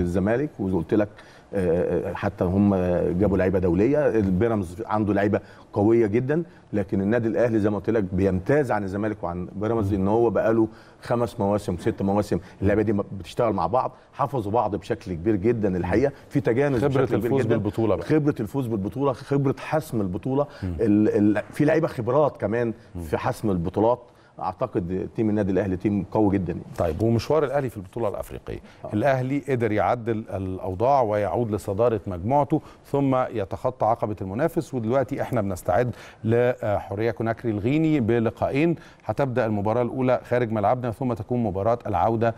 الزمالك وقلت لك آه، آه، حتى هم جابوا لعيبة دولية. البيراميدز عنده لعيبة قوية جدا لكن النادي الأهلي زي ما قلت لك بيمتاز عن الزمالك وعن بيراميدز إن هو بقاله خمس مواسم ست مواسم اللعيبة دي بتشتغل مع بعض حفظوا بعض بشكل كبير جدا الحقيقة. في تجانس خبرة بشكل الفوز جدا. بالبطولة بقى. خبرة الفوز بالبطولة خبرة حسم البطولة. ال ال في لعيبة خبرات كمان في حسم البطولات. أعتقد team النادي الأهلي team قوي جدا يعني. طيب ومشوار الأهلي في البطولة الأفريقية. الأهلي قدر يعدل الأوضاع ويعود لصدارة مجموعته ثم يتخطى عقبة المنافس ودلوقتي إحنا بنستعد لحورية كوناكري الغيني بلقاءين هتبدأ المباراة الأولى خارج ملعبنا ثم تكون مباراة العودة آه،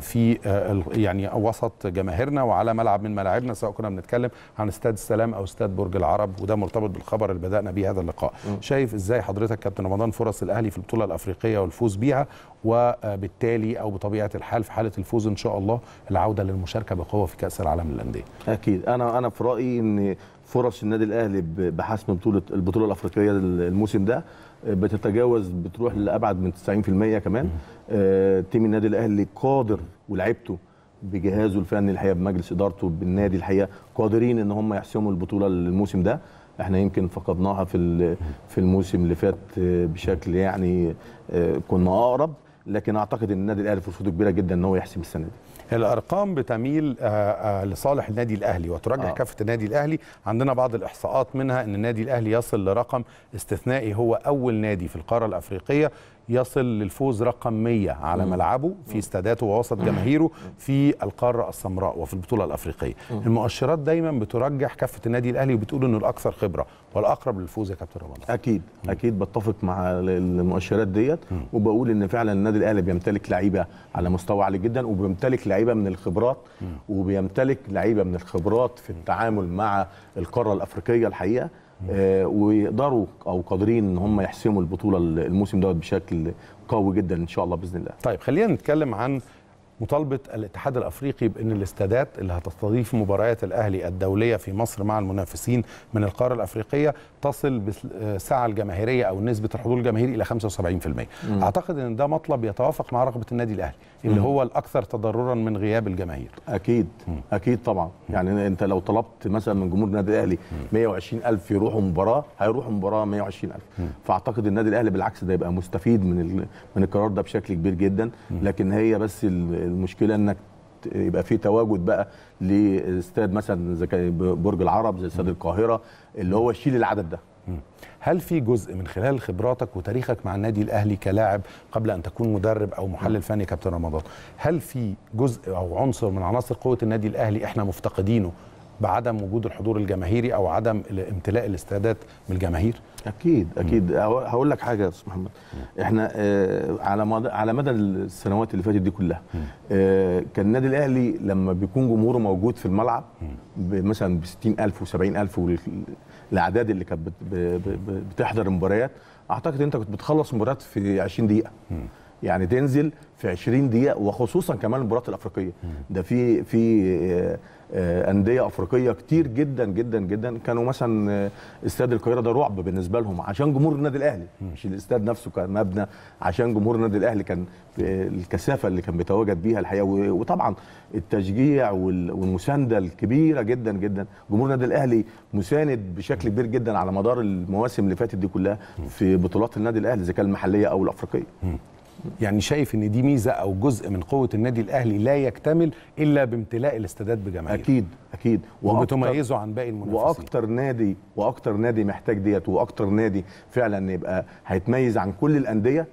في آه، يعني وسط جماهيرنا وعلى ملعب من ملاعبنا سواء كنا بنتكلم عن استاد السلام أو استاد برج العرب وده مرتبط بالخبر اللي بدأنا بيه هذا اللقاء. شايف إزاي حضرتك كابتن رمضان فرص الأهلي في البطولة الأفريقية والفوز بيها وبالتالي أو بطبيعة الحال في حالة الفوز إن شاء الله العودة للمشاركة بقوة في كأس العالم للأندية؟ أكيد. أنا أنا في رأيي إن فرص النادي الأهلي بحسم بطولة البطولة الأفريقية الموسم ده بتتجاوز بتروح لأبعد من 90% كمان. آه، تيم النادي الأهلي قادر ولعيبته بجهازه الفني الحقيقة بمجلس إدارته بالنادي الحقيقة قادرين إن هم يحسموا البطولة الموسم ده. إحنا يمكن فقدناها في في الموسم اللي فات آه، بشكل يعني آه، كنا أقرب. لكن أعتقد إن النادي الأهلي فرصته كبيرة جدا إن هو يحسم السنة دي. الأرقام بتميل آه، آه، لصالح النادي الأهلي وترجح آه. كافة النادي الأهلي عندنا بعض الإحصاءات منها إن النادي الأهلي يصل لرقم استثنائي هو أول نادي في القارة الأفريقية يصل للفوز رقم 100 على ملعبه في استاداته ووسط جماهيره في القارة السمراء وفي البطولة الأفريقية. المؤشرات دايما بترجح كافة النادي الأهلي وبتقول إنه الأكثر خبرة والأقرب للفوز يا كابتن رمضان أكيد أكيد بتفق مع المؤشرات ديت وبقول إن فعلا النادي الأهلي بيمتلك لعيبة على مستوى عالي جدا وبيمتلك لعيبة من الخبرات وبيمتلك لعيبة من الخبرات في التعامل مع القارة الأفريقية الحقيقة. ويقدروا أو قادرين إن هم يحسموا البطولة الموسم دوت بشكل قوي جدا إن شاء الله بإذن الله. طيب خلينا نتكلم عن مطالبة الاتحاد الأفريقي بإن الاستادات اللي هتستضيف مباريات الأهلي الدولية في مصر مع المنافسين من القارة الأفريقية تصل بالسعة الجماهيرية أو نسبة الحضور الجماهيري إلى 75%. أعتقد إن ده مطلب يتوافق مع رغبة النادي الأهلي اللي هو الأكثر تضررا من غياب الجماهير. أكيد أكيد طبعا. يعني أنت لو طلبت مثلا من جمهور النادي الأهلي 120 ألف يروحوا مباراة هيروحوا مباراة 120 ألف. فأعتقد النادي الأهلي بالعكس ده يبقى مستفيد من ال- من القرار ده بشكل كبير جدا. لكن هي بس ال- المشكلة إنك يبقى في تواجد بقى لإستاد مثلا زي برج العرب زي استاد القاهرة اللي هو يشيل العدد ده. هل في جزء من خلال خبراتك وتاريخك مع النادي الأهلي كلاعب قبل أن تكون مدرب أو محلل فني كابتن رمضان هل في جزء أو عنصر من عناصر قوة النادي الأهلي إحنا مفتقدينه بعدم وجود الحضور الجماهيري أو عدم امتلاء الاستادات بالجماهير أكيد أكيد. هقول- هقول لك حاجة يا أستاذ محمد. إحنا آه على مدى على مدى السنوات اللي فاتت دي كلها آه كان النادي الأهلي لما بيكون جمهوره موجود في الملعب مثلا ب 60000 و 70000 والاعداد اللي كانت بتحضر المباريات أعتقد أنت كنت بتخلص مباريات في 20 دقيقة. يعني تنزل في 20 دقيقة وخصوصا كمان المباريات الأفريقية. ده في في آه، آه، أندية أفريقية كتير جدا جدا جدا كانوا مثلا آه، استاد القاهرة ده رعب بالنسبة لهم عشان جمهور النادي الأهلي. مش الاستاد نفسه كمبنى عشان جمهور النادي الأهلي كان الكثافة اللي كان بيتواجد بيها الحقيقة. وطبعا التشجيع وال- والمساندة الكبيرة جدا جدا. جمهور النادي الأهلي مساند بشكل كبير جدا على مدار المواسم اللي فاتت دي كلها في بطولات النادي الأهلي إذا كان المحلية أو الأفريقية. يعني شايف إن دي ميزة أو جزء من قوة النادي الأهلي لا يكتمل إلا بامتلاء الاستادات بجماهير. أكيد أكيد. وبتميزه عن باقي المنافسين. وأكتر نادي وأكتر نادي محتاج ديت وأكتر نادي فعلا يبقى هيتميز عن كل الأندية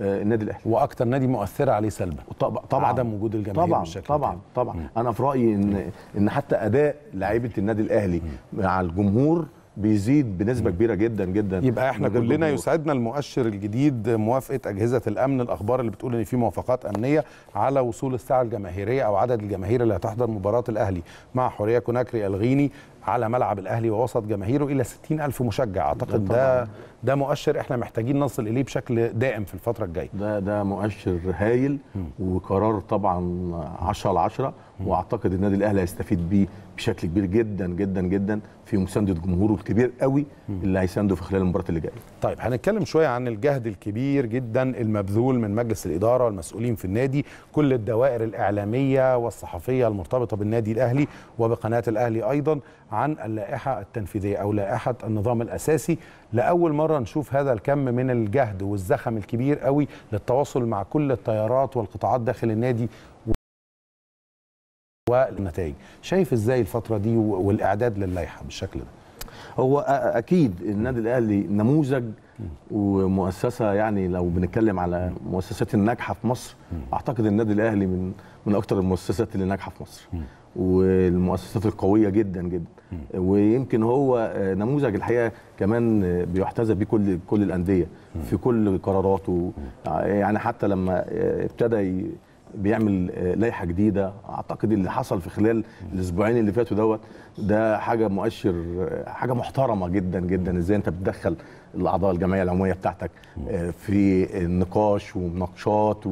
آه، النادي الأهلي. وأكتر نادي مؤثرة عليه سلبا. طبعا طبعا. عدم وجود الجماهير طبعا بالشكل طبعا الكامل. طبعا. أنا في رأيي ان إن حتى أداء لعيبة النادي الأهلي مع الجمهور بيزيد بنسبة كبيرة جدا جدا. يبقى إحنا كلنا. يسعدنا المؤشر الجديد موافقة أجهزة الأمن الأخبار اللي بتقول إن في موافقات أمنية على وصول الساعة الجماهيرية أو عدد الجماهير اللي هتحضر مباراة الأهلي مع حورية كوناكري الغيني على ملعب الأهلي ووسط جماهيره إلى 60 ألف مشجع. أعتقد ده ده مؤشر إحنا محتاجين نصل إليه بشكل دائم في الفترة الجاية. ده ده مؤشر هايل وقرار طبعا 10 على 10 وأعتقد النادي الأهلي هيستفيد بيه بشكل كبير جدا جدا جدا في مساندة جمهوره الكبير قوي اللي هيسانده في خلال المباراة اللي جاية. طيب هنتكلم شوية عن الجهد الكبير جدا المبذول من مجلس الإدارة والمسؤولين في النادي كل الدوائر الإعلامية والصحفية المرتبطة بالنادي الأهلي وبقناة الأهلي أيضا عن اللائحة التنفيذية أو لائحة النظام الأساسي لأول مرة نشوف هذا الكم من الجهد والزخم الكبير قوي للتواصل مع كل التيارات والقطاعات داخل النادي والنتائج. شايف إزاي الفترة دي والإعداد للائحة بالشكل ده؟ هو أكيد النادي الأهلي نموذج ومؤسسة يعني لو بنتكلم على مؤسسات الناجحة في مصر أعتقد النادي الأهلي من من أكثر المؤسسات اللي ناجحة في مصر. والمؤسسات القوية جدا جدا. ويمكن هو نموذج الحقيقة كمان بيحتذى بيه كل كل الأندية في كل قراراته. يعني حتى لما ابتدى بيعمل لائحة جديدة أعتقد اللي حصل في خلال الأسبوعين اللي فاتوا دوت ده حاجة مؤشر حاجة محترمة جدا جدا. إزاي أنت بتدخل الأعضاء الجمعية العمومية بتاعتك في النقاش ومناقشات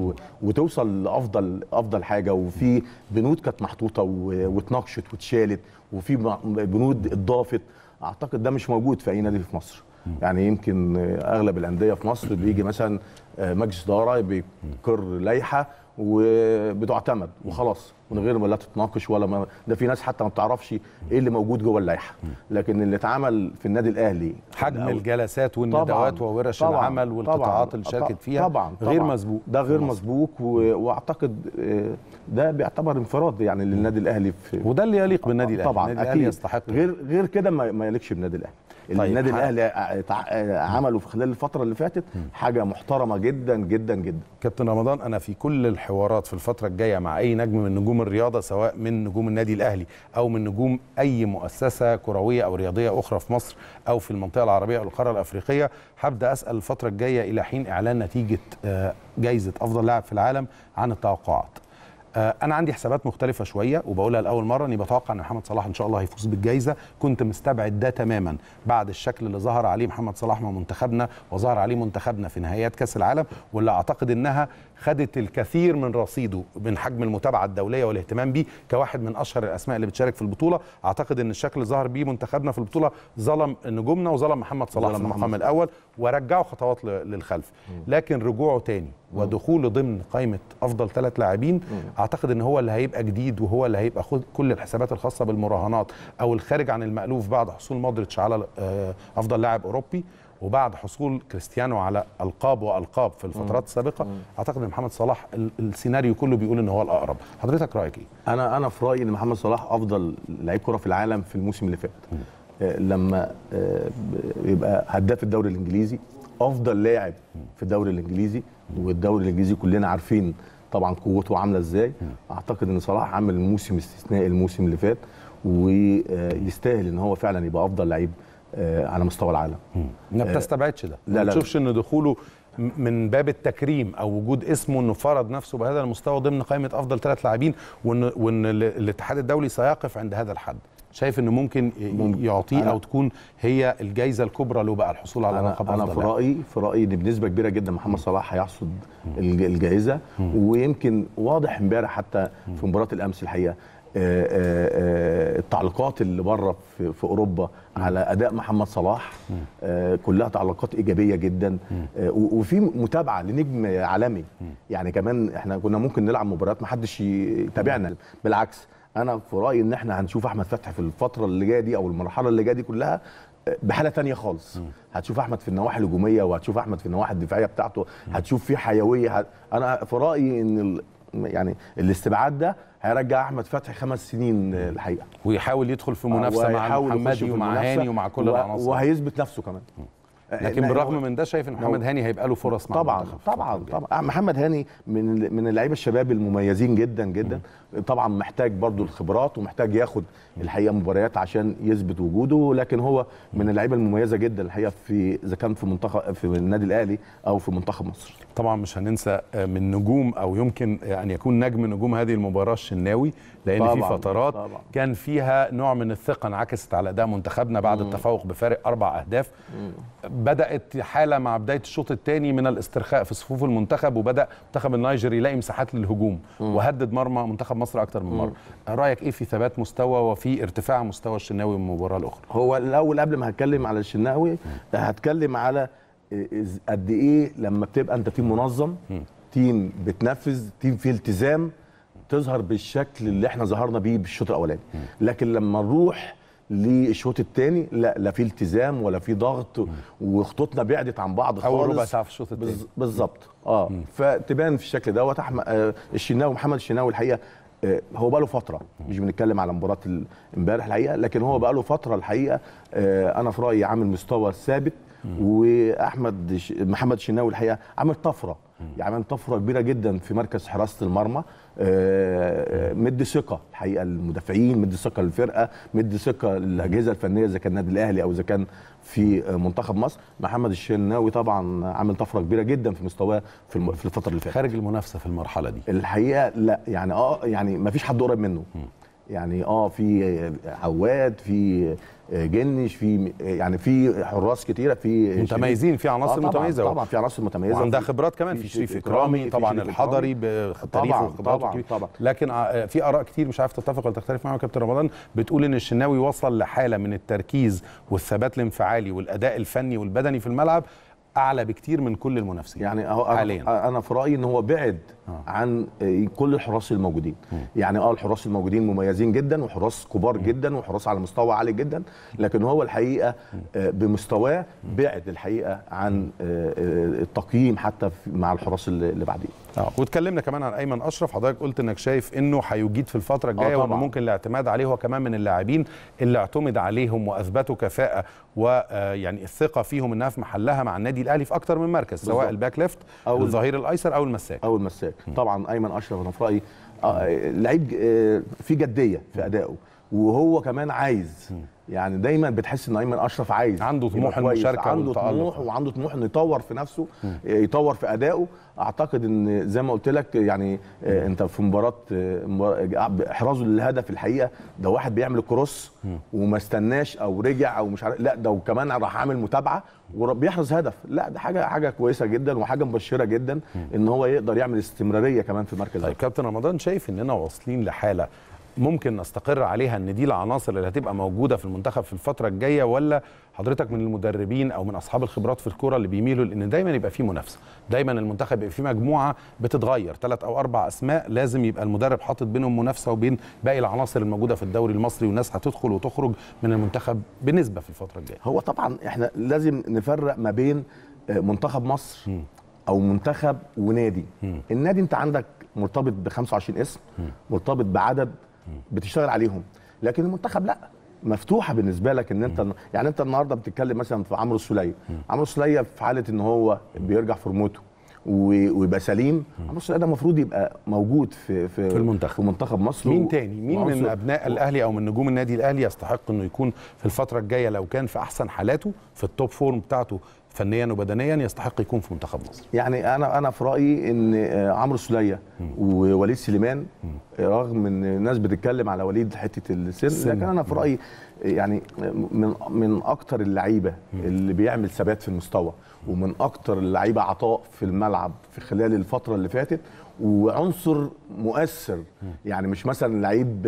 وتوصل لأفضل أفضل حاجة. وفي بنود كانت محطوطة واتناقشت واتشالت. وفي بنود اتضافت. أعتقد ده مش موجود في أي نادي في مصر. يعني يمكن أغلب الأندية في مصر بيجي مثلا مجلس إدارة بيقر لائحة وبتعتمد وخلاص من غير ما لا تتناقش ولا ما ده في ناس حتى ما بتعرفش إيه اللي موجود جوه اللائحة. لكن اللي اتعمل في النادي الأهلي حجم الجلسات والندوات وورش طبعاً العمل والقطاعات اللي شاركت فيها طبعا غير طبعاً. مسبوق. ده غير مسبوق وأعتقد ده بيعتبر انفراد يعني للنادي الأهلي في وده اللي يليق بالنادي الأهلي. طبعا النادي الأهلي يستحق. غير غير كده ما يليقش بالنادي الأهلي. اللي طيب، النادي الأهلي عمله في خلال الفترة اللي فاتت حاجة محترمة جدا جدا جدا. كابتن رمضان أنا في كل الحوارات في الفترة الجاية مع أي نجم من نجوم الرياضة سواء من نجوم النادي الأهلي أو من نجوم أي مؤسسة كروية أو رياضية أخرى في مصر أو في المنطقة العربية أو القارة الأفريقية هبدأ أسأل الفترة الجاية إلى حين إعلان نتيجة آه، جائزه أفضل لاعب في العالم عن التوقعات. آه، أنا عندي حسابات مختلفة شوية وبقولها لأول مرة إني بتوقع إن محمد صلاح إن شاء الله هيفوز بالجائزه كنت مستبعد ده تماما بعد الشكل اللي ظهر عليه محمد صلاح مع منتخبنا وظهر عليه منتخبنا في نهائيات كأس العالم واللي أعتقد إنها خدت الكثير من رصيده من حجم المتابعة الدولية والاهتمام بيه كواحد من أشهر الأسماء اللي بتشارك في البطولة. أعتقد إن الشكل اللي ظهر بيه منتخبنا في البطولة ظلم نجومنا وظلم محمد صلاح في المقام الأول ورجعوا خطوات للخلف. لكن رجوعه تاني ودخوله ضمن قائمة أفضل ثلاث لاعبين أعتقد إن هو اللي هيبقى جديد وهو اللي هيبقى خد كل الحسابات الخاصة بالمراهنات أو الخارج عن المألوف بعد حصول مودريتش على آه، أفضل لاعب أوروبي. وبعد حصول كريستيانو على ألقاب وألقاب في الفترات السابقة أعتقد إن محمد صلاح ال- السيناريو كله بيقول إن هو الأقرب. حضرتك رأيك إيه؟ أنا أنا في رأيي إن محمد صلاح أفضل لعيب كرة في العالم في الموسم اللي فات. آه، لما آه، يبقى هداف الدوري الإنجليزي أفضل لاعب في الدوري الإنجليزي والدوري الإنجليزي كلنا عارفين طبعا قوته عاملة إزاي. أعتقد إن صلاح عمل موسم استثنائي الموسم اللي فات ويستاهل إن هو فعلا يبقى أفضل لعيب على مستوى العالم. ما بتستبعدش ده. لا، ما لا. تشوفش إن دخوله من باب التكريم أو وجود اسمه إنه فرض نفسه بهذا المستوى ضمن قائمة أفضل ثلاث لاعبين وان وإن ال- الاتحاد الدولي سيقف عند هذا الحد. شايف إنه ممكن ممكن. يعطيه أو تكون هي الجائزه الكبرى له بقى الحصول على لقب أنا في. رايي في رأيي إن بنسبة كبيرة جدا محمد صلاح هيحصد الج- الجائزه ويمكن واضح إمبارح حتى في مباراة الأمس الحقيقة آه، آه، آه، التعليقات اللي بره في, أوروبا على أداء محمد صلاح آه، كلها تعليقات إيجابية جدا. آه، وفي متابعة لنجم عالمي. يعني كمان إحنا كنا ممكن نلعب مباريات ما حدش يتابعنا. بالعكس أنا في رأيي إن إحنا هنشوف أحمد فتحي في الفترة اللي جاية دي أو المرحلة اللي جاية دي كلها بحالة تانية خالص. هتشوف أحمد في النواحي الهجومية وهتشوف أحمد في النواحي الدفاعية بتاعته هتشوف فيه حيوية هت... أنا في رأيي إن ال... يعني الاستبعاد ده هيرجع أحمد فتحي خمس سنين الحقيقة. ويحاول يدخل في منافسة مع محمدي ومع هاني ومع كل العناصر. وهيثبت نفسه كمان. لكن لا، بالرغم من ده شايف إن محمد هاني هيبقى له فرص مع طبعا طبعا. طبعا. محمد هاني من من اللعيبة الشباب المميزين جدا جدا. طبعا محتاج برضو الخبرات ومحتاج ياخد الحقيقة مباريات عشان يثبت وجوده لكن هو من اللعيبة المميزة جدا الحقيقة في إذا كان في منتخب في النادي الأهلي أو في منتخب مصر. طبعا مش هننسى آه، من نجوم أو يمكن أن يكون نجم نجوم هذه المباراة الشناوي لأن في طبعاً، فترات طبعاً. كان فيها نوع من الثقة انعكست على أداء منتخبنا بعد التفوق بفارق أربع أهداف. بدأت حالة مع بداية الشوط الثاني من الاسترخاء في صفوف المنتخب وبدأ منتخب النيجر يلاقي مساحات للهجوم وهدد مرمى منتخب مصر أكتر من مرة. رأيك إيه في ثبات مستوى وفي ارتفاع مستوى الشناوي من المباراة الأخرى؟ هو الأول قبل ما هتكلم على الشناوي هتكلم على قد إيه لما بتبقى أنت team منظم team بتنفذ team فيه التزام تظهر بالشكل اللي إحنا ظهرنا بيه بالشوط الاولاني. لكن لما نروح للشوط الثاني لا لا في التزام ولا في ضغط وخطوطنا بعدت عن بعض خالص أول ربع ساعة في الشوط الثاني بالظبط. آه. فتبان في الشكل دوت. أحمد آه الشناوي محمد الشناوي الحقيقة آه هو بقى له فتره مش بنتكلم على مباراة امبارح الحقيقة لكن هو بقى له فترة الحقيقة آه أنا في رأيي عامل مستوى ثابت. وأحمد محمد الشناوي الحقيقة عامل طفرة. يعني عامل طفرة كبيرة جدا في مركز حراسة المرمى. مدي ثقة الحقيقة للمدافعين مدي ثقة للفرقة مدي ثقة للأجهزة الفنية إذا كان النادي الأهلي أو إذا كان في آه، منتخب مصر. محمد الشناوي طبعا عامل طفرة كبيرة جدا في مستواه في الفترة اللي فاتت. خارج المنافسة في المرحلة دي. الحقيقة لا يعني آه يعني ما فيش حد قريب منه. يعني آه في عواد في جنش في يعني في حراس كتيرة في متميزين في عناصر آه طبعا متميزة طبعا في عناصر متميزة وعندها خبرات كمان في, شريف إكرامي طبعا شريف الحضري بتاريخه وخبراته طبعاً،. طبعاً. لكن ع- في آراء كتير مش عارف تتفق ولا تختلف معايا يا كابتن رمضان بتقول إن الشناوي وصل لحالة من التركيز والثبات الانفعالي والأداء الفني والبدني في الملعب أعلى بكتير من كل المنافسين. يعني أهو حاليا. أنا في رأيي إن هو بعد عن آه، كل الحراس الموجودين. يعني آه الحراس الموجودين مميزين جدا وحراس كبار جدا وحراس على مستوى عالي جدا. لكن هو الحقيقة آه، بمستواه بعد الحقيقة عن آه، التقييم حتى مع الحراس اللي اللي بعديه آه واتكلمنا كمان عن أيمن أشرف حضرتك قلت إنك شايف إنه هيجيد في الفترة الجاية آه وإنه. ممكن الاعتماد عليه هو كمان من اللاعبين اللي اعتمد عليهم وأثبتوا كفاءة ويعني الثقة فيهم إنها في محلها مع النادي الأهلي في أكتر من مركز سواء بالظبط. ال back left أو ال- الظهير الأيسر أو المساك أو المساك طبعا أيمن أشرف أنا في رأيي آه، لعيب آه، في جدية في أدائه وهو كمان عايز يعني دايما بتحس إن أيمن أشرف عايز عنده طموح كويس. المشاركة عنده. طموح وعنده طموح إنه يطور في نفسه آه، يطور في أدائه أعتقد إن زي ما قلت لك يعني آه، أنت في مباراة آه، مباراة- احرازه للهدف الحقيقة ده واحد بيعمل كروس وما استناش أو رجع أو مش عارف لا ده وكمان راح عامل متابعة وبيحرز هدف. لا ده حاجة حاجة كويسة جدا وحاجة مبشرة جدا إن هو يقدر يعمل استمرارية كمان في مركز طيب كابتن رمضان شايف إننا واصلين لحالة ممكن نستقر عليها إن دي العناصر اللي هتبقى موجودة في المنتخب في الفترة الجاية ولا حضرتك من المدربين أو من أصحاب الخبرات في الكورة اللي بيميلوا لإن دايما يبقى فيه منافسة دايما المنتخب يبقى فيه مجموعة بتتغير ثلاث أو أربع أسماء لازم يبقى المدرب حاطط بينهم منافسة وبين باقي العناصر الموجودة في الدوري المصري والناس هتدخل وتخرج من المنتخب بنسبه في الفترة الجاية. هو طبعا إحنا لازم نفرق ما بين آه، منتخب مصر أو منتخب ونادي. النادي أنت عندك مرتبط ب 25 اسم مرتبط بعدد بتشتغل عليهم لكن المنتخب لا. مفتوحة بالنسبة لك إن أنت يعني أنت النهارده بتتكلم مثلا في عمرو السولية. عمرو السولية في حالة إن هو بيرجع فورمته و- ويبقى سليم عمرو السوليه ده المفروض يبقى موجود في في, في المنتخب. في منتخب مصر مين و- تاني؟ مين من أبناء الأهلي أو من نجوم النادي الأهلي يستحق إنه يكون في الفترة الجاية لو كان في أحسن حالاته في ال top form بتاعته فنيا وبدنيا يستحق يكون في منتخب مصر. يعني أنا أنا في رأيي إن آه، عمرو السوليه ووليد سليمان رغم إن الناس بتتكلم على وليد حتة السن. لكن أنا في رأيي يعني من من أكتر اللعيبة اللي بيعمل ثبات في المستوى. ومن أكتر اللعيبة عطاء في الملعب في خلال الفترة اللي فاتت وعنصر مؤثر. يعني مش مثلا لعيب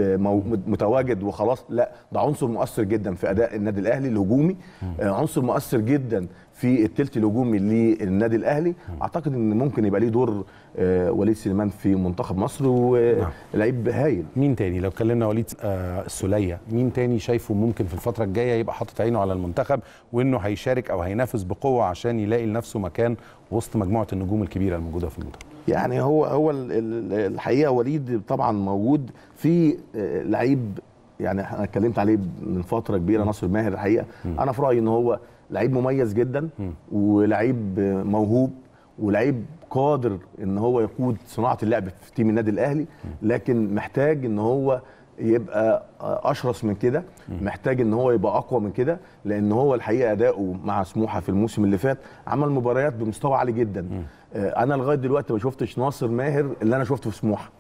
متواجد وخلاص لا ده عنصر مؤثر جدا في أداء النادي الأهلي الهجومي. آه، عنصر مؤثر جدا في التلت الهجومي للنادي الأهلي. أعتقد إن ممكن يبقى ليه دور آه، وليد سليمان في منتخب مصر ولعيب هايل. مين تاني؟ لو اتكلمنا وليد آه السوليه مين تاني شايفه ممكن في الفترة الجاية يبقى حاطط عينه على المنتخب وإنه هيشارك أو هينافس بقوة عشان يلاقي لنفسه مكان وسط مجموعة النجوم الكبيرة الموجودة في المنتخب؟ يعني هو هو ال- ال- الحقيقة وليد طبعا موجود في آه، لعيب يعني أنا اتكلمت عليه من فترة كبيرة ناصر ماهر الحقيقة. أنا في رأيي إن هو لعيب مميز جدا ولعيب موهوب ولعيب قادر إن هو يقود صناعة اللعب في تيم النادي الأهلي لكن محتاج إن هو يبقى أشرس من كده محتاج إن هو يبقى أقوى من كده لأن هو الحقيقة أداؤه مع سموحة في الموسم اللي فات عمل مباريات بمستوى عالي جدا. آه، أنا لغاية دلوقتي ما شفتش ناصر ماهر اللي أنا شفته في سموحة.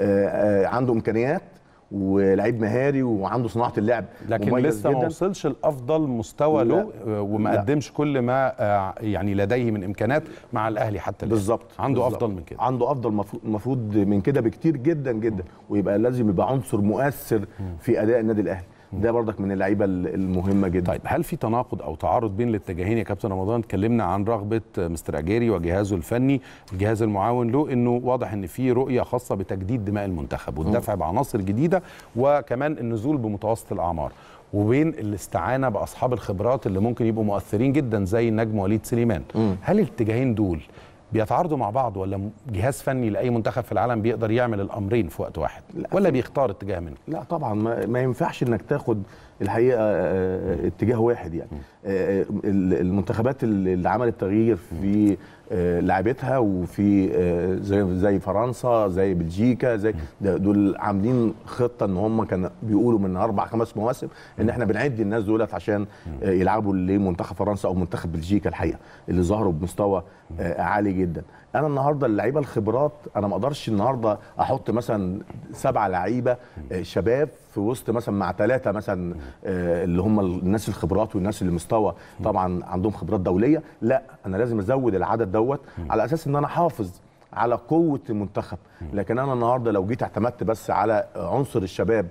آه، آه، عنده إمكانيات ولعيب مهاري وعنده صناعة اللعب لكن لسه ما وصلش لأفضل مستوى. له آه، وما لا. قدمش كل ما آه، يعني لديه من إمكانات مع الأهلي حتى بالظبط. عنده بالظبط. أفضل من كده. عنده أفضل مفروض- المفروض من كده بكتير جدا جدا. ويبقى لازم يبقى عنصر مؤثر في أداء النادي الأهلي. ده برضك من اللعيبة ال- المهمة جدا. طيب هل في تناقض أو تعارض بين الاتجاهين يا كابتن رمضان؟ اتكلمنا عن رغبة مستر أجيري وجهازه الفني الجهاز المعاون له إنه واضح إن في رؤية خاصة بتجديد دماء المنتخب والدفع بعناصر جديدة وكمان النزول بمتوسط الأعمار. وبين الاستعانة بأصحاب الخبرات اللي ممكن يبقوا مؤثرين جدا زي النجم وليد سليمان. هل الاتجاهين دول بيتعارضوا مع بعض ولا جهاز فني لأي منتخب في العالم بيقدر يعمل الأمرين في وقت واحد؟ ولا بيختار اتجاه منه؟ لا طبعا. ما, ما ينفعش إنك تاخد الحقيقة آه، اتجاه واحد يعني. آه، ال- المنتخبات اللي عملت تغيير في آه، لعبتها وفي آه، زي زي فرنسا زي بلجيكا زي دول عاملين خطة إن هم كانوا بيقولوا من أربع خمس مواسم إن إحنا بنعد الناس دولت عشان آه، يلعبوا لمنتخب فرنسا أو منتخب بلجيكا الحقيقة اللي ظهروا بمستوى آه، عالي جدا. أنا النهارده اللعيبه الخبرات أنا ما أقدرش النهارده أحط مثلا سبعه لعيبه آه، شباب في وسط مثلا مع ثلاثة مثلا آه، اللي هم الناس الخبرات والناس اللي مستوى طبعا عندهم خبرات دولية. لا أنا لازم أزود العدد دوت على أساس إن أنا أحافظ على قوة المنتخب. لكن أنا النهارده لو جيت اعتمدت بس على عنصر الشباب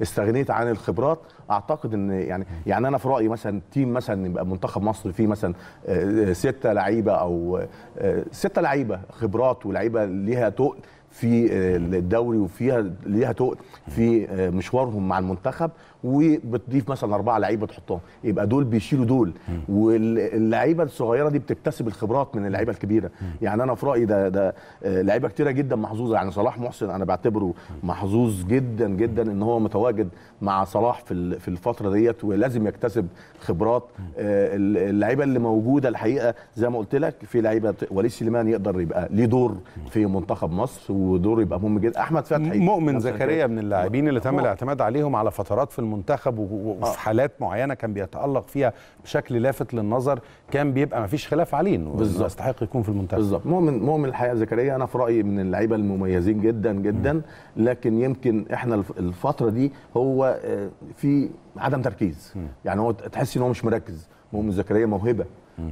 واستغنيت عن الخبرات أعتقد إن يعني يعني أنا في رأيي مثلا تيم مثلا يبقى منتخب مصر فيه مثلا آه، ستة لعيبة أو آه، ستة لعيبة خبرات ولعيبة ليها تقل في آه، الدوري وفيها ليها تقل في آه، مشوارهم مع المنتخب. وبتضيف مثلا أربعة لعيبه تحطهم يبقى دول بيشيلوا دول. واللعيبة الصغيرة دي بتكتسب الخبرات من اللعيبة الكبيرة. يعني أنا في رأيي ده ده آه، لعيبة كتيرة جدا محظوظة. يعني صلاح محسن أنا بعتبره محظوظ جدا جدا إن هو متواجد مع صلاح في في الفترة ديت ولازم يكتسب خبرات. آه، اللعيبة اللي موجودة الحقيقة زي ما قلت لك في لعيبة وليد سليمان يقدر يبقى ليه دور في منتخب مصر ودور يبقى مهم جدا. أحمد فتحي مؤمن زكريا. من اللاعبين اللي تم. الاعتماد عليهم على فترات في المنتخب وفي حالات معينة كان بيتألق فيها بشكل لافت للنظر كان بيبقى ما فيش خلاف عليه إنه يستحق يكون في المنتخب. بالظبط. مؤمن مؤمن الحقيقة زكريا أنا في رأيي من اللعيبة المميزين جدا جدا لكن يمكن إحنا الف- الفترة دي هو آه، في عدم تركيز. يعني هو تحس إن هو مش مركز. مؤمن زكريا موهبة.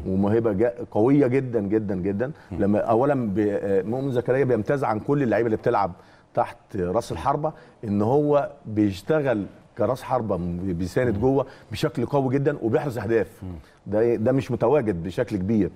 وموهبة قوية جدا جدا جدا. لما اولا آه، مؤمن زكريا بيمتاز عن كل اللعيبة اللي بتلعب تحت راس الحربة إن هو بيشتغل كراس حربه بيساند جوه بشكل قوي جدا وبيحرز أهداف. ده ده مش متواجد بشكل كبير.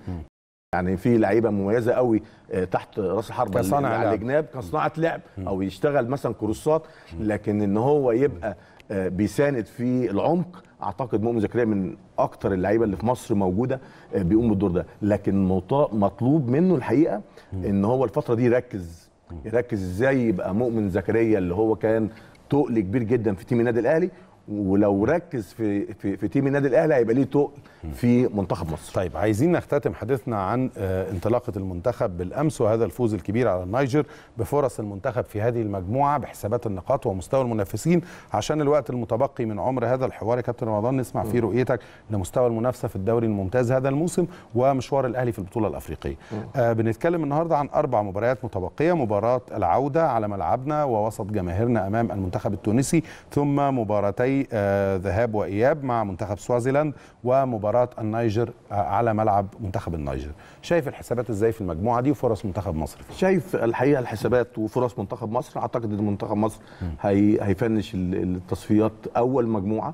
يعني في لعيبة مميزة قوي آه، تحت راس الحربه كصانع على لعب. الجناب كصناعة لعب أو يشتغل مثلا كروسات. لكن إن هو يبقى آه، بيساند في العمق أعتقد مؤمن زكريا من أكتر اللعيبة اللي في مصر موجودة آه، بيقوم بالدور ده. لكن مطلوب منه الحقيقة إن هو الفترة دي يركز. يركز إزاي يبقى مؤمن زكريا اللي هو كان تقل كبير جدا في team النادي الأهلي. ولو ركز في في, في team النادي الأهلي هيبقى ليه تقل في منتخب مصر. طيب عايزين نختتم حديثنا عن آه، انطلاقة المنتخب بالأمس وهذا الفوز الكبير على النيجر بفرص المنتخب في هذه المجموعة بحسابات النقاط ومستوى المنافسين. عشان الوقت المتبقي من عمر هذا الحوار يا كابتن رمضان نسمع فيه رؤيتك لمستوى المنافسة في الدوري الممتاز هذا الموسم ومشوار الأهلي في البطولة الأفريقية. آه بنتكلم النهارده عن أربع مباريات متبقية مباراة العودة على ملعبنا ووسط جماهيرنا أمام المنتخب التونسي ثم مباراتي آه ذهاب وإياب مع منتخب سوازيلاند ومباراة النيجر آه على ملعب منتخب النيجر. شايف الحسابات إزاي في المجموعة دي وفرص منتخب مصر؟ شايف الحقيقة الحسابات وفرص منتخب مصر. أعتقد إن منتخب مصر هي هيفنش ال- التصفيات أول مجموعة.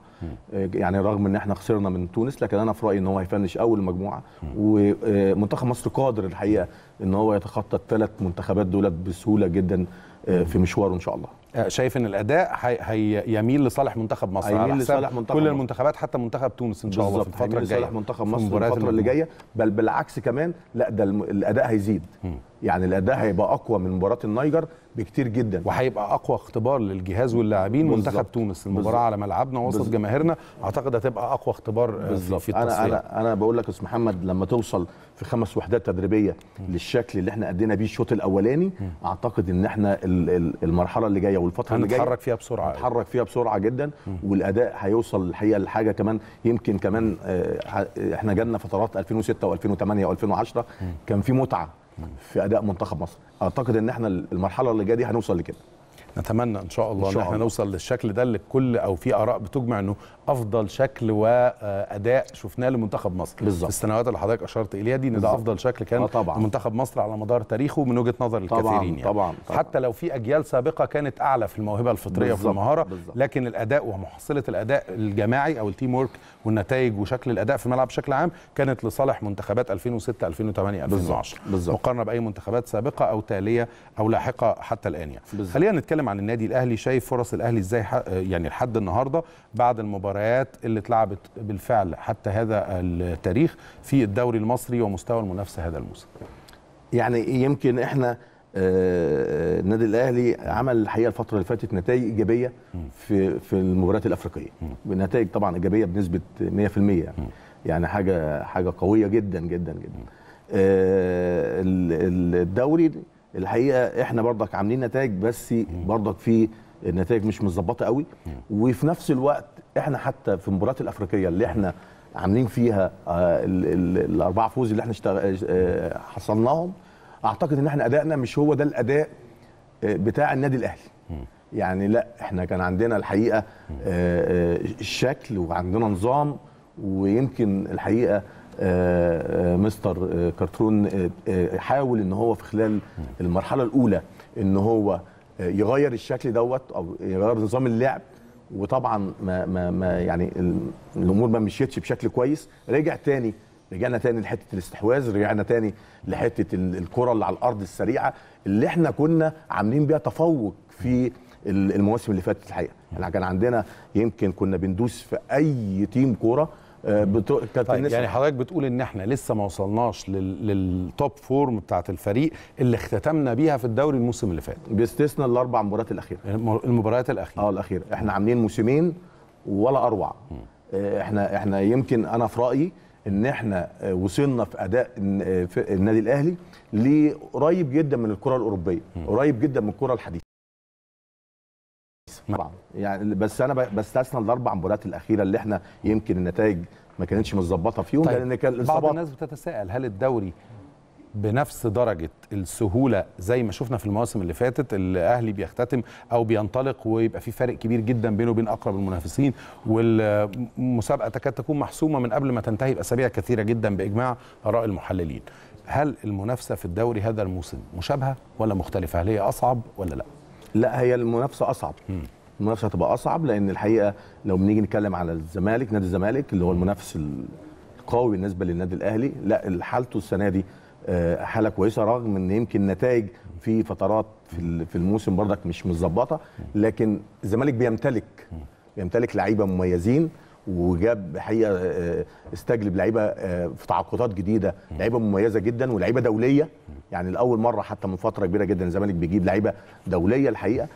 آه، يعني رغم إن إحنا خسرنا من تونس لكن أنا في رأيي إن هو هيفنش أول مجموعة. ومنتخب مصر قادر الحقيقة إن هو يتخطى الثلاث منتخبات دولت بسهولة جدا آه، في مشواره إن شاء الله. آه، شايف إن الأداء هي هي يميل لصالح منتخب مصر هيميل لصالح منتخب كل. المنتخبات حتى منتخب تونس إن شاء الله في الفترة هيميل الجاية لصالح منتخب في مصر مباريات الفترة اللي. جاية بل بالعكس كمان لا ده الأداء هيزيد يعني الأداء هيبقى أقوى من مباراة النيجر بكتير جدا. وهيبقى أقوى اختبار للجهاز واللاعبين. منتخب تونس المباراة. على ملعبنا وسط. جماهيرنا. أعتقد هتبقى أقوى اختبار آه، في, في أنا أنا أنا بقول لك يا أستاذ محمد لما توصل في خمس وحدات تدريبية للشكل اللي إحنا أدينا بيه الشوط الأولاني أعتقد إن إحنا ال- ال- المرحلة اللي جاية والفترة اللي جاية هنتحرك فيها بسرعة. هنتحرك فيها بسرعة جدا والأداء هيوصل الحقيقة لحاجة كمان يمكن كمان آه، إحنا جالنا فترات 2006 و2008 و2010 كان في متعة. في أداء منتخب مصر أعتقد إن إحنا المرحلة اللي جاية دي هنوصل لكده نتمنى إن شاء الله إن إن شاء إحنا الله. نوصل للشكل ده اللي كل أو في آراء بتجمع إنه أفضل شكل وأداء شفناه لمنتخب مصر بالظبط. في السنوات اللي حضرتك أشرت إليها دي إن ده. أفضل شكل كان آه طبعاً. لمنتخب مصر على مدار تاريخه من وجهة نظر طبعاً، الكثيرين يعني. طبعاً، طبعاً. حتى لو في أجيال سابقة كانت أعلى في الموهبة الفطرية وفي بالظبط، المهارة بالظبط. لكن الأداء ومحصلة الأداء الجماعي أو ال team work والنتائج وشكل الأداء في الملعب بشكل عام كانت لصالح منتخبات 2006 2008 2010 بالظبط. مقارنة بأي منتخبات سابقة أو تالية أو لاحقة حتى الآن يعني. خلينا نتكلم عن النادي الأهلي شايف فرص الأهلي إزاي يعني لحد النهارده بعد المباريات اللي اتلعبت بالفعل حتى هذا التاريخ في الدوري المصري ومستوى المنافسة هذا الموسم. يعني يمكن إحنا آه، النادي الأهلي عمل الحقيقة الفترة اللي فاتت نتائج إيجابية في في المباريات الأفريقية. بنتائج طبعا إيجابية بنسبة 100% يعني يعني حاجة حاجة قوية جدا جدا جدا. آه، ال- ال- الدوري الحقيقة إحنا برضك عاملين نتائج بس برضك في النتائج مش متظبطة قوي. وفي نفس الوقت إحنا حتى في المباريات الأفريقية اللي إحنا عاملين فيها آه، ال- ال- الأربعة فوز اللي إحنا آه، حصلناهم أعتقد إن إحنا أدائنا مش هو ده الأداء آه، بتاع النادي الأهلي. يعني لا إحنا كان عندنا الحقيقة الشكل وعندنا نظام ويمكن الحقيقة مستر كارترون حاول إن هو في خلال المرحلة الأولى إن هو يغير الشكل دوت أو يغير نظام اللعب. وطبعا ما ما ما يعني ال- الأمور ما مشيتش بشكل كويس. رجع تاني رجعنا تاني لحتة الاستحواذ رجعنا تاني لحتة ال- الكرة اللي على الأرض السريعة اللي إحنا كنا عاملين بيها تفوق في ال- المواسم اللي فاتت الحقيقة. إحنا كان عندنا يمكن كنا بندوس في أي team كورة بتو... كانت طيب الناس- يعني حضرتك بتقول إن إحنا لسه ما وصلناش لل... لل top form بتاعت الفريق اللي اختتمنا بيها في الدوري الموسم اللي فات. باستثناء الأربع مباريات الأخيرة. الم- المباريات الأخيرة. آه الأخيرة. إحنا عاملين موسمين ولا أروع. آه، إحنا إحنا يمكن أنا في رأيي إن إحنا آه، وصلنا في أداء آه، في النادي الأهلي لقريب جدا من الكرة الأوروبية قريب جدا من الكرة الحديثة. طبعا يعني بس أنا بستثنى الأربع مباريات الأخيرة اللي إحنا يمكن النتائج ما كانتش متظبطة فيهم لأن كان بعض الناس بتتساءل هل الدوري بنفس درجة السهولة زي ما شفنا في المواسم اللي فاتت الأهلي بيختتم أو بينطلق ويبقى في فرق كبير جدا بينه وبين أقرب المنافسين والمسابقة تكاد تكون محسومة من قبل ما تنتهي بأسابيع كثيرة جدا بإجماع آراء المحللين. هل المنافسة في الدوري هذا الموسم مشابهة ولا مختلفة؟ هل هي أصعب ولا لا؟ لا هي المنافسة أصعب. المنافسة هتبقى أصعب لأن الحقيقة لو بنيجي نتكلم على الزمالك نادي الزمالك اللي هو المنافس القوي بالنسبة للنادي الأهلي لا حالته السنة دي آه، حالة كويسة رغم إن يمكن نتائج في فترات في ال- في الموسم برضك مش متظبطة لكن الزمالك بيمتلك بيمتلك لعيبة مميزين. وجاب حقيقة آه، استجلب لعيبة آه، في تعاقدات جديدة لعيبة مميزة جدا ولعيبة دولية. يعني لأول مرة حتى من فترة كبيرة جدا الزمالك بيجيب لعيبة دولية الحقيقة.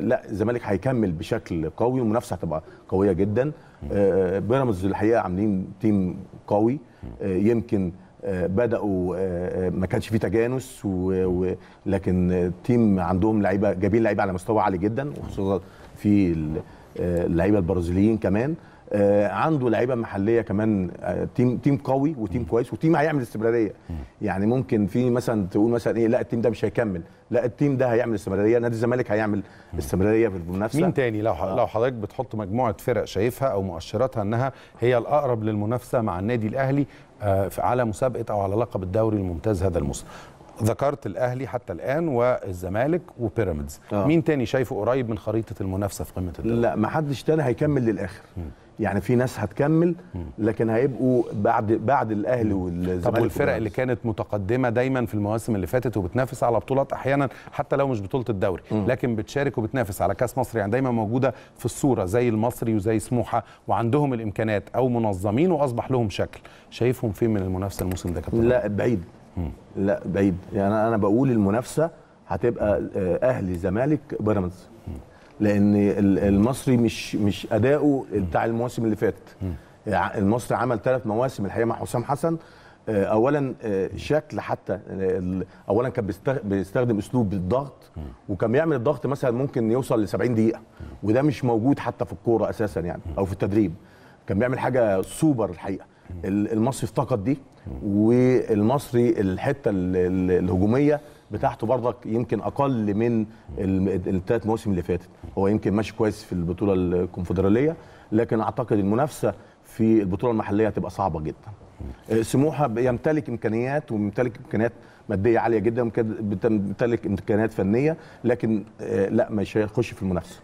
لا الزمالك هيكمل بشكل قوي والمنافسة هتبقى قوية جدا. آه، بيراميدز الحقيقة عاملين تيم قوي. آه، يمكن آه، بدأوا آه، آه، ما كانش فيه تجانس و- و- لكن آه، team عندهم لعيبة جايبين لعيبة على مستوى عالي جدا وخصوصا في ال- آه، اللعيبة البرازيليين كمان. آه، عنده لعيبة محلية كمان آه، team team قوي و team كويس و team هيعمل استمرارية. يعني ممكن في مثلا تقول مثلا إيه لا ال team ده مش هيكمل. لا ال team ده هيعمل استمرارية. نادي الزمالك هيعمل استمرارية في المنافسة. مين تاني؟ لو لو حضرتك بتحط مجموعة فرق شايفها أو مؤشراتها إنها هي الأقرب للمنافسة مع النادي الأهلي آه، على مسابقة أو على لقب الدوري الممتاز هذا الموسم. ذكرت الأهلي حتى الآن والزمالك وبيراميدز. آه. مين تاني شايفه قريب من خريطة المنافسة في قمة الدوري؟ لا ما حدش تاني هيكمل للآخر. يعني في ناس هتكمل لكن هيبقوا بعد بعد الأهلي والزمالك طب والفرق اللي. كانت متقدمة دايما في المواسم اللي فاتت وبتنافس على بطولات أحيانا حتى لو مش بطولة الدوري لكن بتشارك وبتنافس على كأس مصر يعني دايما موجودة في الصورة زي المصري وزي سموحة وعندهم الإمكانيات أو منظمين وأصبح لهم شكل. شايفهم فين من المنافسة الموسم ده كابتن؟ لا بعيد. لا بعيد. يعني أنا أنا بقول المنافسة هتبقى آه، أهلي زمالك بيراميدز. لأن ال- المصري مش مش أداؤه بتاع المواسم اللي فاتت. المصري عمل ثلاث مواسم الحقيقة مع حسام حسن آه، اولا آه، شكل حتى آه، اولا كان بيستخ- بيستخدم أسلوب الضغط وكان بيعمل الضغط مثلا ممكن يوصل ل 70 دقيقة وده مش موجود حتى في الكورة أساسا يعني أو في التدريب. كان بيعمل حاجة سوبر الحقيقة. ال- المصري افتقد دي والمصري الحتة ال- ال- الهجومية بتاعته برضك يمكن أقل من الثلاث مواسم اللي فاتت. هو يمكن ماشي كويس في البطولة الكونفدرالية لكن أعتقد المنافسة في البطولة المحلية هتبقى صعبة جدا. آه، سموحة يمتلك إمكانيات ويمتلك إمكانيات مادية عالية جدا بتمتلك إمكانيات فنية لكن آه، لا مش هيخش في المنافسة.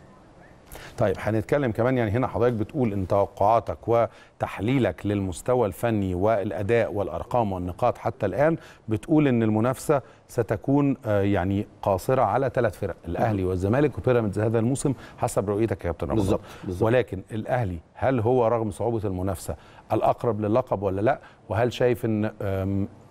طيب هنتكلم كمان يعني هنا حضرتك بتقول إن توقعاتك وتحليلك للمستوى الفني والأداء والأرقام والنقاط حتى الآن بتقول إن المنافسة ستكون آه، يعني قاصرة على ثلاث فرق الأهلي والزمالك وبيراميدز هذا الموسم حسب رؤيتك يا كابتن بالظبط،. ولكن الأهلي هل هو رغم صعوبة المنافسة الأقرب للقب ولا لأ؟ وهل شايف إن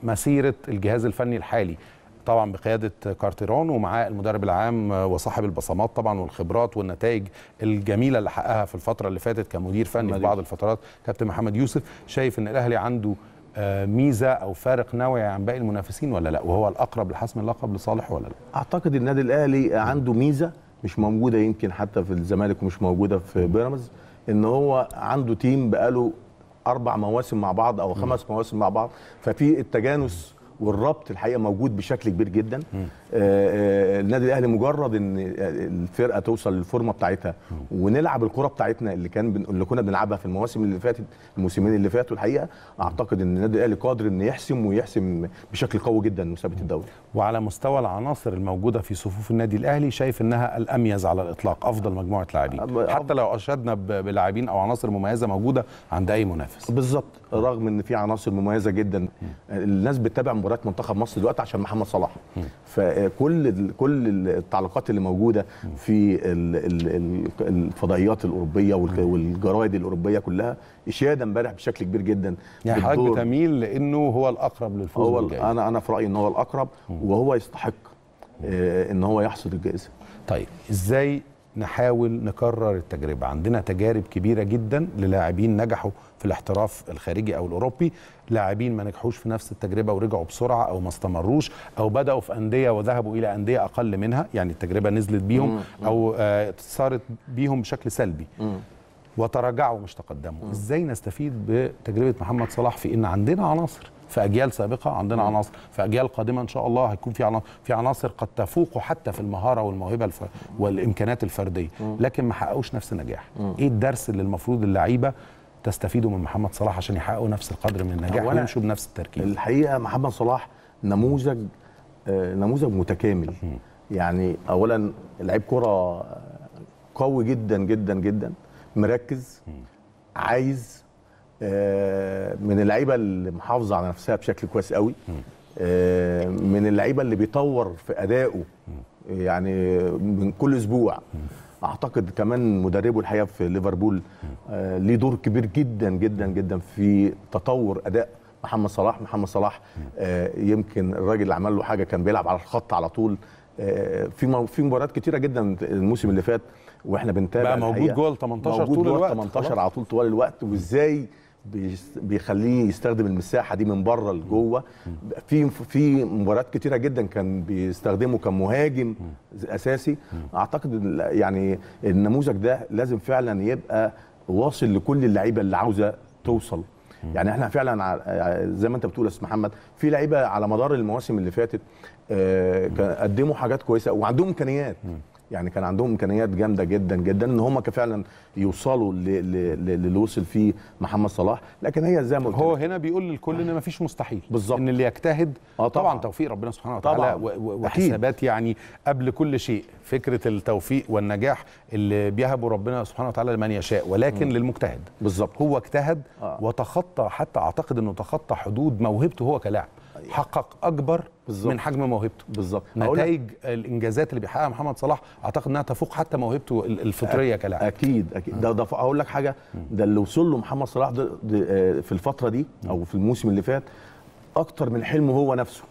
مسيرة الجهاز الفني الحالي طبعا بقيادة كارتيرون ومعاه المدرب العام وصاحب البصمات طبعا والخبرات والنتائج الجميلة اللي حققها في الفترة اللي فاتت كمدير فني في بعض الفترات. كابتن محمد يوسف شايف إن الأهلي عنده آه، ميزة أو فارق نوعي عن باقي المنافسين ولا لا؟ وهو الأقرب لحسم اللقب لصالح ولا لا؟ أعتقد النادي الأهلي عنده ميزة مش موجودة يمكن حتى في الزمالك ومش موجودة في بيراميدز إن هو عنده تيم بقاله أربع مواسم مع بعض أو خمس مواسم مع بعض ففي التجانس والربط الحقيقة موجود بشكل كبير جدا. آه، النادي الأهلي مجرد إن الفرقة توصل للفورمة بتاعتها ونلعب الكرة بتاعتنا اللي كان بن... اللي كنا بنلعبها في المواسم اللي فاتت الموسمين اللي فاتوا الحقيقة أعتقد إن النادي الأهلي قادر إن يحسم ويحسم بشكل قوي جدا مسابقه الدوري. وعلى مستوى العناصر الموجودة في صفوف النادي الأهلي شايف إنها الأميز على الإطلاق أفضل مجموعة لاعبين. حتى لو أشدنا بلاعبين أو عناصر مميزة موجودة عند أي منافس. بالظبط رغم إن في عناصر مميزة جدا. الناس بتتابع مباريات منتخب مصر دلوقتي عشان محمد صلاح. ال- كل التعليقات اللي موجودة في ال- ال- ال- الفضائيات الأوروبية والجرايد الأوروبية كلها إشادة امبارح بشكل كبير جدا يعني حضرتك. بتميل لأنه هو الأقرب للفوز هو بالجائزة. أنا أنا في رأيي إن هو الأقرب وهو يستحق آه، إن هو يحصد الجائزة طيب إزاي نحاول نكرر التجربة. عندنا تجارب كبيرة جدا للاعبين نجحوا في الاحتراف الخارجي أو الأوروبي. لاعبين ما نجحوش في نفس التجربة ورجعوا بسرعة أو ما استمروش أو بدأوا في أندية وذهبوا إلى أندية أقل منها. يعني التجربة نزلت بيهم أو آه، صارت بيهم بشكل سلبي. وتراجعوا مش تقدموا. إزاي نستفيد بتجربة محمد صلاح في إن عندنا عناصر؟ في أجيال سابقة عندنا عناصر. في أجيال قادمة إن شاء الله هيكون في عناصر في عناصر قد تفوق حتى في المهارة والموهبة الف... والإمكانات الفردية. لكن ما حققوش نفس النجاح. إيه الدرس اللي المفروض اللعيبة تستفيدوا من محمد صلاح عشان يحققوا نفس القدر من النجاح ويمشوا بنفس التركيز؟ الحقيقة محمد صلاح نموذج آه، نموذج متكامل. يعني اولا لعيب كرة قوي جدا جدا جدا مركز عايز من اللعيبة اللي محافظة على نفسها بشكل كويس قوي. آه، من اللعيبة اللي بيطور في أدائه يعني من كل أسبوع. أعتقد كمان مدربه الحقيقة في ليفربول آه، ليه دور كبير جدا جدا جدا في تطور أداء محمد صلاح. محمد صلاح آه، يمكن الراجل اللي عمل له حاجة كان بيلعب على الخط على طول. آه، في في مباريات كتيرة جدا الموسم اللي فات وإحنا بنتابع بقى موجود. جوه ال 18 موجود طول جوه الوقت، 18 خلاص. على طول طوال الوقت. وإزاي بيخليه يستخدم المساحة دي من بره لجوه. في في مباريات كتيرة جدا كان بيستخدمه كمهاجم أساسي. أعتقد يعني النموذج ده لازم فعلا يبقى واصل لكل اللعيبة اللي عاوزة توصل. يعني إحنا فعلا زي ما أنت بتقول يا أستاذ محمد في لعيبة على مدار المواسم اللي فاتت آه، قدموا حاجات كويسة وعندهم إمكانيات. يعني كان عندهم إمكانيات جامدة جدا جدا إن هم فعلا يوصلوا للي وصل فيه محمد صلاح. لكن هي زي ما قلت هو هنا بيقول للكل إن مفيش مستحيل. بالظبط. إن اللي يجتهد آه طبعا, طبعاً. توفيق ربنا سبحانه وتعالى. وحسابات يعني قبل كل شيء. فكرة التوفيق والنجاح اللي بيهبه ربنا سبحانه وتعالى لمن يشاء. ولكن للمجتهد. بالظبط. هو اجتهد آه. وتخطى حتى أعتقد إنه تخطى حدود موهبته هو كلاعب. حقق أكبر بالظبط. من حجم موهبته. بالظبط. نتائج الإنجازات اللي بيحققها محمد صلاح أعتقد إنها تفوق حتى موهبته ال- الفطرية كلاعب. أكيد أكيد. ده ده هقول لك حاجة ده اللي وصل له محمد صلاح ده ده آه، في الفترة دي أو في الموسم اللي فات أكتر من حلمه هو نفسه.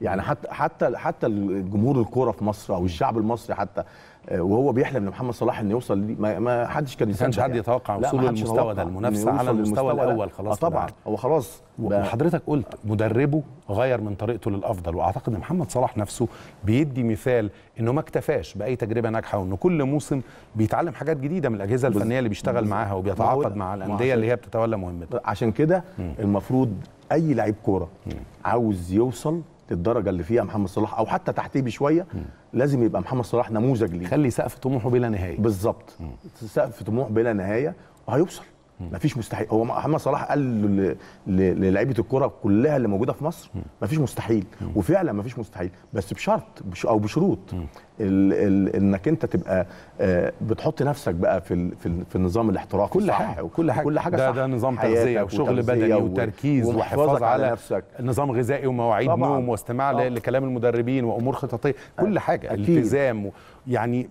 يعني حتى حتى حتى الجمهور الكورة في مصر أو الشعب المصري حتى وهو بيحلم لمحمد صلاح إنه يوصل لدي ما, ما حدش كان ما كانش يصدق حد يتوقع لا، وصوله للمستوى يتوقع ده المنافسة على المستوى. الأول خلاص آه طبعا. هو خلاص وحضرتك قلت مدربه غير من طريقته للأفضل وأعتقد إن محمد صلاح نفسه بيدي مثال إنه ما اكتفاش بأي تجربة ناجحة وإنه كل موسم بيتعلم حاجات جديدة من الأجهزة الفنية اللي بيشتغل معاها وبيتعاقد مع الأندية اللي هي بتتولى مهمتها. عشان كده المفروض أي لعيب كورة عاوز يوصل للدرجة اللي فيها محمد صلاح أو حتى تحتيه بشوية لازم يبقى محمد صلاح نموذج ليه. خلي سقف طموحه بلا نهاية. بالظبط. سقف طموح بلا نهاية وهيوصل مفيش مستحيل. هو محمد صلاح قال للعيبة الكره كلها اللي موجودة في مصر مفيش مستحيل. وفعلا مفيش مستحيل. بس بشرط بش أو بشروط. ال ال إنك أنت تبقى آه، بتحط نفسك بقى في في, في النظام الاحترافي كل صح حاجة. وكل حاجة. كل حاجة ده صح. ده نظام تغذية وشغل بدني وتركيز وحفاظ على نفسك. نظام غذائي ومواعيد. نوم واستماع لكلام المدربين وأمور خططية. كل حاجة. أكيد. يعني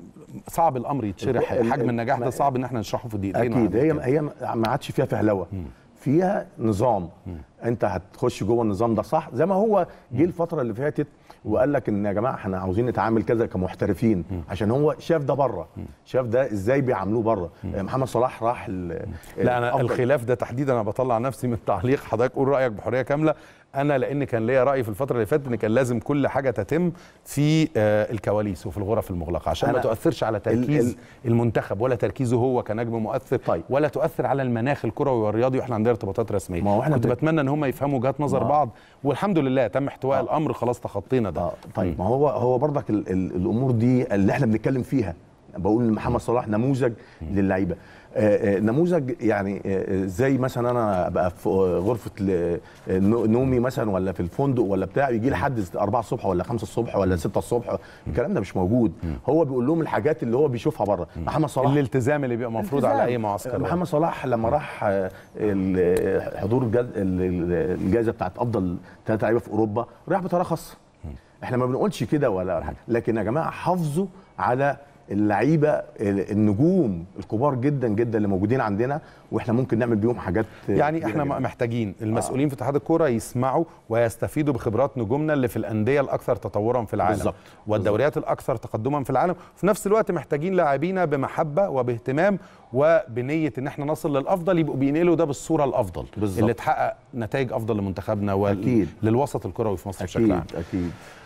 صعب الأمر يتشرح حجم ال- النجاح ده صعب إن إحنا نشرحه في دقيقتين أكيد هي. هي ما عادش فيها فهلوة. فيها نظام. أنت هتخش جوه النظام ده صح؟ زي ما هو جه الفترة اللي فاتت وقال لك إن يا جماعة إحنا عاوزين نتعامل كذا كمحترفين عشان هو شاف ده بره شاف ده إزاي بيعاملوه بره محمد صلاح راح لا أنا. الخلاف ده تحديدا أنا بطلع نفسي من التعليق حضرتك قول رأيك بحرية كاملة. أنا لأن كان ليا رأي في الفترة اللي فاتت إن كان لازم كل حاجة تتم في آه، الكواليس وفي الغرف المغلقة. عشان ما تؤثرش على تركيز ال- المنتخب ولا تركيزه هو كنجم مؤثر طيب. ولا تؤثر على المناخ الكروي والرياضي وإحنا عندنا ارتباطات رسمية. ما هو إحنا كنت بتمنى إن هم يفهموا وجهات نظر ما- بعض والحمد لله تم احتواء الأمر خلاص تخطينا ده. آه طيب. ما هو هو برضك ال ال الأمور دي اللي إحنا بنتكلم فيها. بقول محمد صلاح نموذج للعيبة. آه، آه، نموذج يعني آه، زي مثلا أنا أبقى في غرفة نومي مثلا ولا في الفندق ولا بتاع يجي لي حد 4 الصبح ولا 5 الصبح ولا 6 الصبح الكلام ده مش موجود. هو بيقول لهم الحاجات اللي هو بيشوفها بره. محمد صلاح الالتزام اللي بيبقى مفروض على أي معسكر محمد صلاح لما راح آه، حضور الجائزة بتاعت أفضل ثلاث لعيبة في أوروبا راح بطريقة خاصة. إحنا ما بنقولش كده ولا ولا حاجة لكن يا جماعة حافظوا على اللعيبة ال- النجوم الكبار جدا جدا اللي موجودين عندنا وإحنا ممكن نعمل بيهم حاجات يعني إحنا جداً. محتاجين المسؤولين في اتحاد الكورة يسمعوا ويستفيدوا بخبرات نجومنا اللي في الأندية الأكثر تطورا في العالم بالظبط. والدوريات الأكثر تقدما في العالم في نفس الوقت محتاجين لاعبينا بمحبة وباهتمام وبنية إن إحنا نصل للأفضل يبقوا بينقلوا ده بالصورة الأفضل بالظبط. اللي تحقق نتائج أفضل لمنتخبنا أكيد. وللوسط الكروي في مصر بشكل عام أكيد أكيد آه،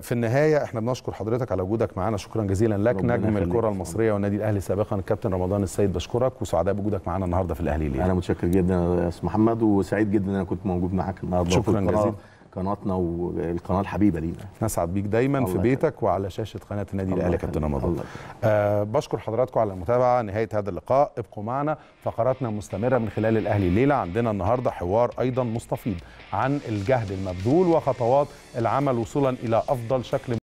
في النهاية إحنا بنشكر حضرتك على وجودك معنا شكرا جزيلا لك نجم. الكرة المصرية والنادي الأهلي سابقا الكابتن رمضان السيد بشكرك وسعداء بوجودك معنا النهارده في الأهلي ليه أنا متشكر جدا يا أستاذ محمد وسعيد جدا إن أنا كنت موجود معاك النهارده شكراً جزيلاً. قناتنا والقناة الحبيبة لينا. نسعد بيك دايما في. بيتك وعلى شاشة قناة النادي الأهلي. كابتن رمضان. آه بشكر حضراتكم على المتابعة. نهاية هذا اللقاء ابقوا معنا. فقراتنا مستمرة من خلال الأهلي الليلة عندنا النهارده حوار أيضا مستفيض عن الجهد المبذول وخطوات العمل وصولا إلى أفضل شكل